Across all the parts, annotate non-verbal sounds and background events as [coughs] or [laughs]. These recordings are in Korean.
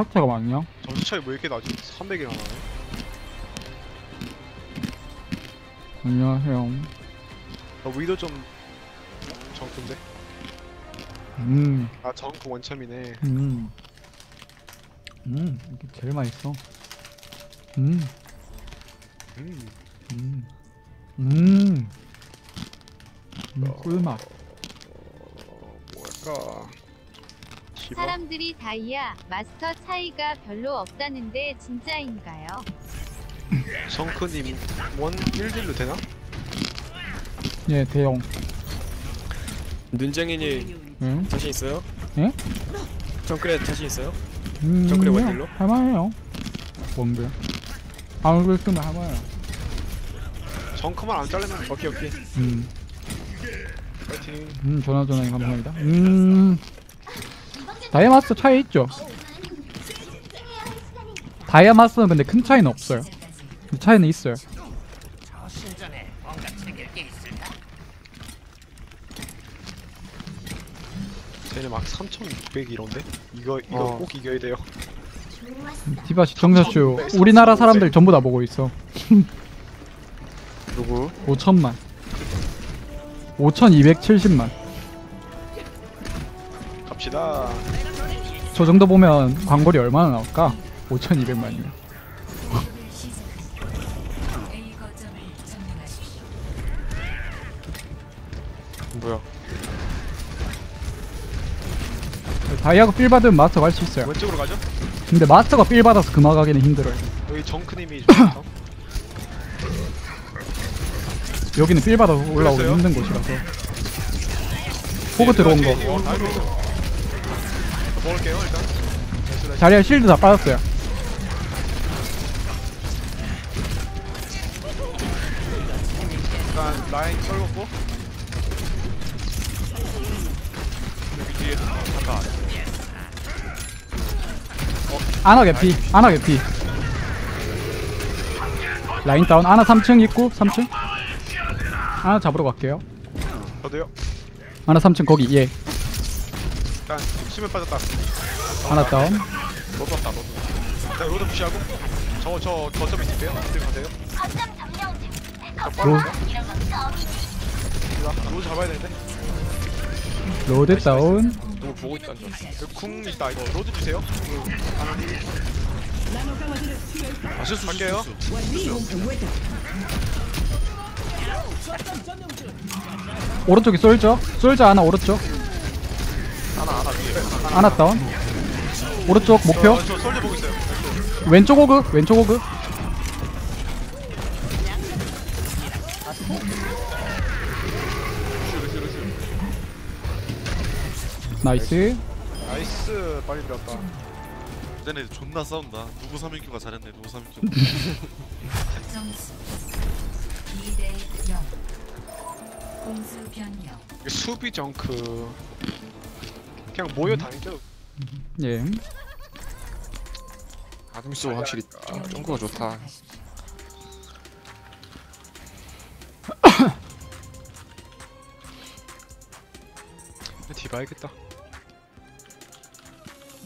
삭제가 많냐? 점수 차이 왜 이렇게 나지? 300이나 나네. 안녕하세요. 나 위도 좀 정크인데. 음, 아 정크 원참이네. 음. 음, 이게 제일 맛있어. 음, 음. 음. 음. 음, 꿀맛. 어, 뭘까? 시바? 사람들이 다이아 마스터 차이가 별로 없다는데 진짜인가요? 정크님 원 1딜로 되나? 예, 대형. 눈쟁이니 응? 자신 있어요? 예? 정글에 자신 있어요? 음, 그냥 원딜로? 할만해요. 뭔데? 아무리 쓰면 할만해요. 정크만 안 자르면 오케이 오케이 음, 파이팅. 음, 전화 전화 감사합니다. 음, 다이아마스 차이 있죠? 다이아마스는 근데 큰 차이는 없어요. 근데 차이는 있어요. 쟤네 막 3,600 이런데? 이거 이거 어. 꼭 이겨야 돼요. 디바 시청자 수 우리나라 사람들 전부 다 보고 있어. 누구? 5천만. 5,270만. 갑시다. 저 정도 보면 광고리 얼마나 나올까? 5,200만이면. 뭐야 다이아가 필 받으면 마스터 갈 수 있어요. 왼쪽으로 가죠? 근데 마스터가 필 받아서 그만가기는 힘들어요. 여기 정크님이. 여기는 필 받아서 올라오기 그랬어요? 힘든 곳이라서. 호그 들어온 거. 어, 다. 먹을게요 일단. 자리에 실드 다 빠졌어요. 일단 라인 썰었고. 여기 뒤에 잠깐. 아나 개피, 아나 개피. 라인 다운, 아나 3층 있고, 3층. 아나 잡으러 갈게요. 저도요. 아나 3층 거기, 예. 일단 수면 빠졌다. 아나 다운. 로드 왔다 로드. 자 로드 무시하고. 저 저 거점 있을게요. 어디 가세요? 저 로, 빠르게. 로드 잡아야 되는데. 로드 다운. 누구 보고 줄 알았어 여기 궁 있다 이거 로드 주세요. 아 실수 할게요. 오른쪽에 쏠죠? 쏠죠, 아나 오른쪽. 하나. 아나 다운. 오른쪽 목표. 저, 저 솔져 보고 있어요. 왼쪽 호그, 왼쪽 호그. nice. nice 빨리 들었다. 쟤네 존나 싸운다. 누구 3인큐가 잘했네. 누구 3인큐. 점수 2대 0 공수 변경 수비 정크. 그냥 모여 다니죠. 예. 아금수 확실히 점- 점프가 좋다 디바야겠다.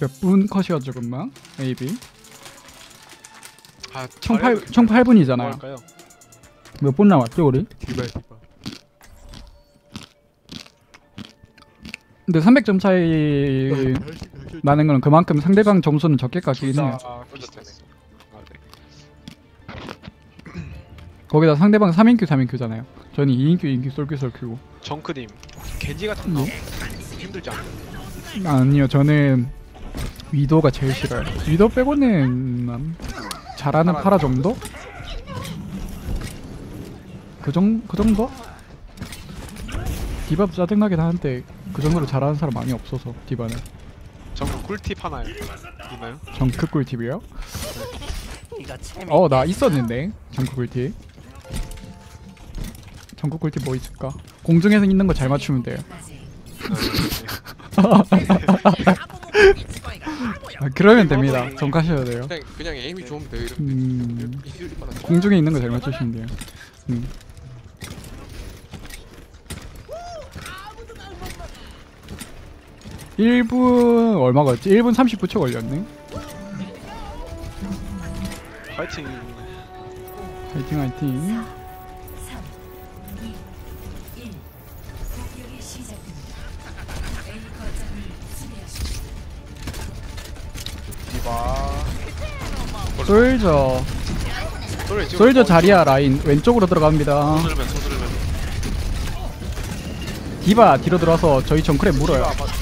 몇 분 컷이었죠, 금방? AB. 아총 잘해야 8, 총 8분이잖아요. 뭐 할까요? 몇분 남았죠, 우리? 디바 디바. 근데 300점 차이 나는 거는 그만큼 상대방 점수는 적게 까지긴 해요. 거기다 상대방 3인큐, 3인큐잖아요. 저는 2인큐, 2인큐, 쏠큐, 쏠큐고. 정크님 겐지 같은 거 힘들지 않아요? 아니요, 저는 위도가 제일 싫어요. 위도 빼고는 난 잘하는 파라 정도? 그, 정, 그 정도? 디바 짜증나긴 하는데 그 정도로 잘하는 사람 많이 없어서 디바는. 정크 꿀팁 하나 있나요? 정크 꿀팁이요? 어 나 있었는데. 정크 꿀팁. 정크 꿀팁 뭐 있을까? 공중에서 있는 거 잘 맞추면 돼요. [laughs] 아, 그러면 됩니다. 정카셔야 돼요. 그냥 그냥 에임이 좋으면 돼요. 이렇게. 음. 공중에 있는 거 잘 맞추시면 돼요. 음. (1분) 얼마 걸렸지? (1분 39초) 걸렸네 파이팅. 화이팅 화이팅 3, 2, 1. 공격이 시작됩니다. A 거점을 수비하십시오. 디바. 솔저 솔저 어, 자리야 라인 왼쪽으로 들어갑니다 디바 뒤로 들어와서 저희 정크랩 물어요 디바?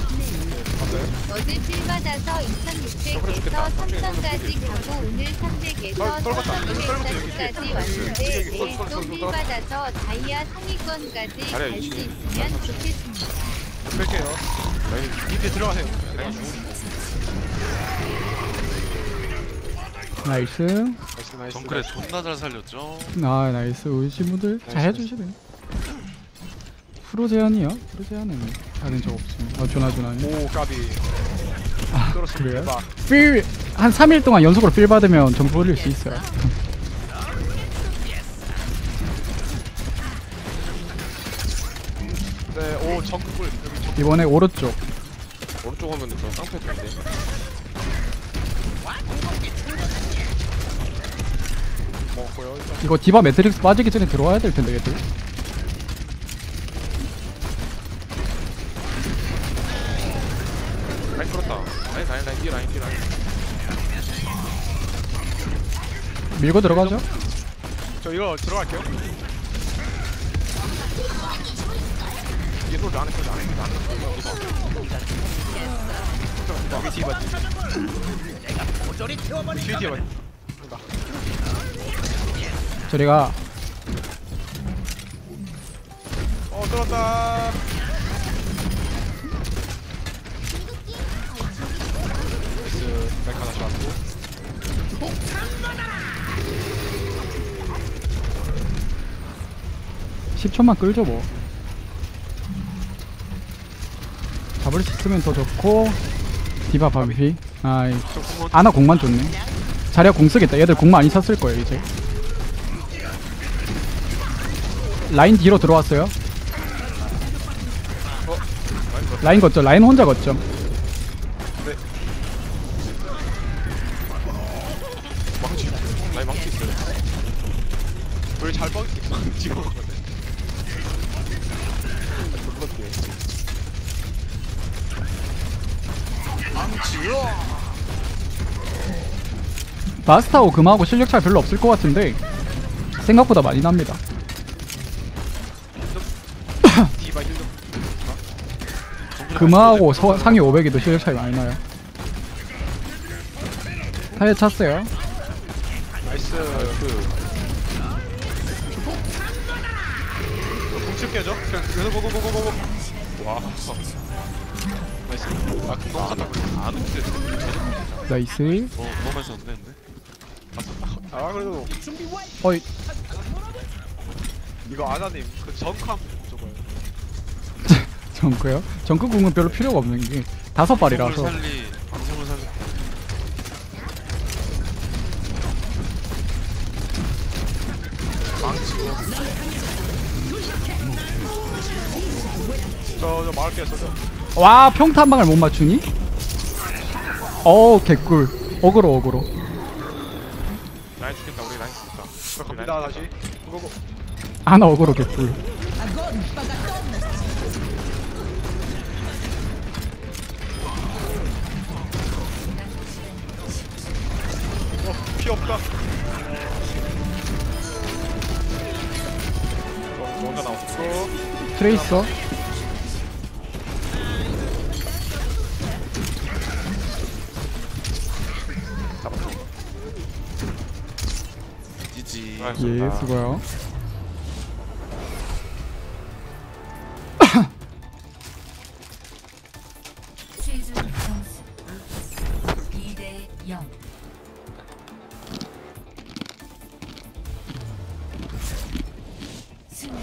어제 필 받아서 2600에서 3000까지 가고 오늘 300에서 떨- 떨궜다. 1200까지 왔는데 여기, 내일 떨- 떨- 또필 떨- 받아서 다이아 상위권까지 갈 수. 있으면 좋겠습니다. 뺄게요. 밑에 들어가세요. nice nice nice. 정글에 존나 잘 살렸죠 아 nice 우리 친구들 잘 해주시네 프로 제한이요? 프로 제한은 다른 적 없습니다 어 준아 준아님 오 까비. 아. 그래요? 필 한 3일 동안 연속으로 필 받으면 점수 올릴 수 있어요 [laughs] 네, 오 정. 이번에 오른쪽 오른쪽 오면 저. 먹었고요. 일단. 이거 디바 매트릭스 빠지기 전에 들어와야 될 텐데 얘들 밀고 들어가죠 저 이거 들어갈게요. 이게 또 나는 거 나는 거 나는 거. 여기 뒤에 봤지. 뒤에 뒤에 봤지. 저리가 어 들었다. 10초만 끌죠 뭐. 잡을 수 있으면 더 좋고 디바 바비 아이 아나 공만 줬네. 자리가 공 쓰겠다. 얘들 공 많이 찼을 거예요 이제. 라인 뒤로 들어왔어요. 라인 걷죠. 라인 혼자 걷죠. 망치. 라인 망치 있어요. 우리 잘 뻥, 찍어먹거든. 마스타 오 금하고 실력 차이 별로 없을 것 같은데 생각보다 많이 납니다 [coughs] 금하고 서- 상위 500이도 실력 차이 많이 나요 타이어 찼어요 nice. 그. 공칠 깨죠? 그냥 고고고고고고. 와. 나이스. 아, 금 너무 컸다. 안 웃기게 나이스 뭐 너무 맛있었는데 근데 아, 그래도 어이 이거 아나님 그 정캄 저거요. [laughs] 정크요? 정크 궁은 별로 필요가 없는 게 다섯 발이라서 방송을 살리 방송을 살리 저, 저 막을게요, 저. 저. 와 평타 한 방을 못 맞추니? 어우 개꿀 어그로 어그로 라인 죽겠다. 우리 라인 죽겠다. 저 갑니다, 다시. go go go. 아나 어그로 개꿀 어, 피 없다. 저, 먼저 나왔고. 트레이서 수고요 2대 0. 승리.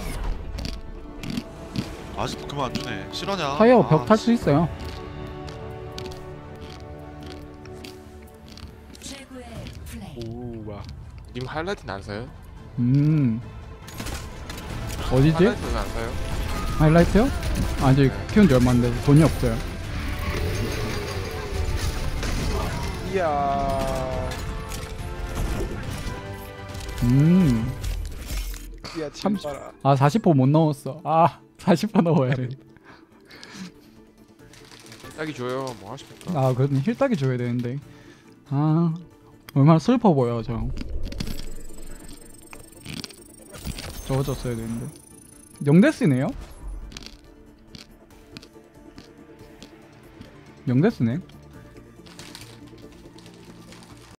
아직도 그만 안 주네 실화냐 타이어 아, 벽탈 수 있어요 하이라이트는 안 사요? 음. 어디지? 팔라딘 안 사요? 하이라이트요? 아직 네. 키운 지 얼마 안 돼서 돈이 없어요. 이야. 음. 이야, 30... 40호 아, 못 넣었어. 아, [laughs] 40호 넣어야 돼. 힐따기 줘요. 뭐 하십니까? 아, 그럼 힐따기 줘야 되는데. 아, 얼마나 슬퍼 보여, 저. 적어졌어야 되는데 영데스네요? 영대쓰네?